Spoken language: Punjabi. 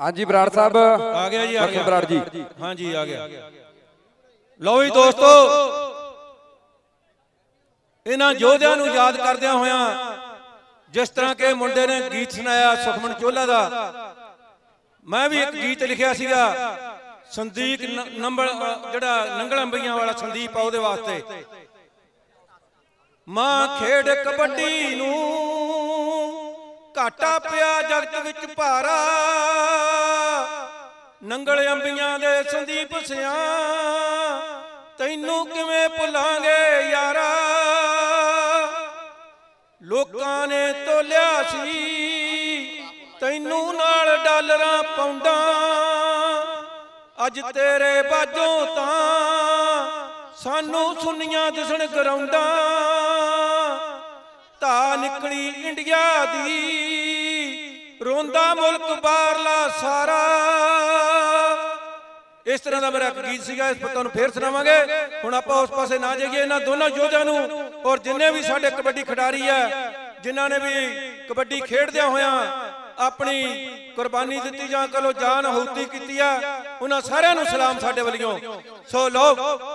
ਹਾਂਜੀ। ਬਰਾੜ ਸਾਹਿਬ। ਆ ਗਿਆ ਜੀ ਆ ਗਿਆ। ਬਰਾੜ ਜੀ। ਹਾਂਜੀ ਆ ਗਿਆ। ਲਓ ਜੀ ਦੋਸਤੋ ਇਹਨਾਂ ਯੋਧਿਆਂ ਨੂੰ ਯਾਦ ਕਰਦਿਆਂ ਹੋਇਆਂ ਜਿਸ ਤਰ੍ਹਾਂ ਕਿ ਮੁੰਡੇ ਨੇ ਗੀਤ ਸੁਣਾਇਆ ਸੁਖਮਨ ਚੋਲਾ ਦਾ ਮੈਂ ਵੀ ਇੱਕ ਗੀਤ ਲਿਖਿਆ ਸੀਗਾ ਸੰਦੀਪ ਨੰਬਲ ਜਿਹੜਾ ਨੰਗਲ ਅੰਬਈਆਂ ਵਾਲਾ ਸੰਦੀਪ ਆ ਉਹਦੇ ਵਾਸਤੇ। ਮਾਂ ਖੇਡ ਕਬੱਡੀ ਨੂੰ ਘਾਟਾ ਪਿਆ ਜਗਤ ਵਿੱਚ ਭਾਰਾ। ਨੰਗਲ ਅੰਬੀਆਂ ਦੇ ਸੰਦੀਪ ਸਿਆਂ। ਤੈਨੂੰ ਕਿਵੇਂ ਭੁੱਲਾਂਗੇ ਯਾਰਾ। ਲੋਕਾਂ ਨੇ ਤੋਲਿਆ ਸੀ। ਤੈਨੂੰ ਨਾਲ ਡਾਲਰਾਂ ਪਾਉਂਦਾ। ਅੱਜ ਤੇਰੇ ਬਾਝੋਂ ਤਾਂ ਸਾਨੂੰ ਸੁੰਨੀਆਂ ਦਿਸਣ ਗਰਾਉਂਦਾ ਧਾ ਨਿਕਲੀ ਇੰਡੀਆ ਦੀ। ਰੋਂਦਾ ਮੁਲਕ ਬਾਹਰਲਾ ਸਾਰਾ। ਇਸ ਤਰ੍ਹਾਂ ਦਾ ਮੇਰਾ ਗੀਤ ਸੀਗਾ, ਇਸ ਪਰ ਤੁਹਾਨੂੰ ਫੇਰ ਸੁਣਾਵਾਂਗੇ। ਹੁਣ ਆਪਾਂ ਉਸ ਪਾਸੇ ਨਾ ਜਾਈਏ, ਇਹਨਾਂ ਦੋਨਾਂ ਯੋਧਿਆਂ ਨੂੰ। ਔਰ ਜਿੰਨੇ ਵੀ ਸਾਡੇ ਕਬੱਡੀ ਖਿਡਾਰੀ ਆ, ਜਿਨ੍ਹਾਂ ਨੇ ਵੀ ਕਬੱਡੀ ਖੇਡਦਿਆਂ ਹੋਇਆਂ ਆਪਣੀ ਕੁਰਬਾਨੀ ਦਿੱਤੀ ਜਾਂ ਕਲੋ ਜਾਨ ਆਹੂਤੀ ਕੀਤੀ ਆ, ਉਹਨਾਂ ਸਾਰਿਆਂ ਨੂੰ ਸਲਾਮ ਸਾਡੇ ਵੱਲੋਂ। ਸੋ ਲੋ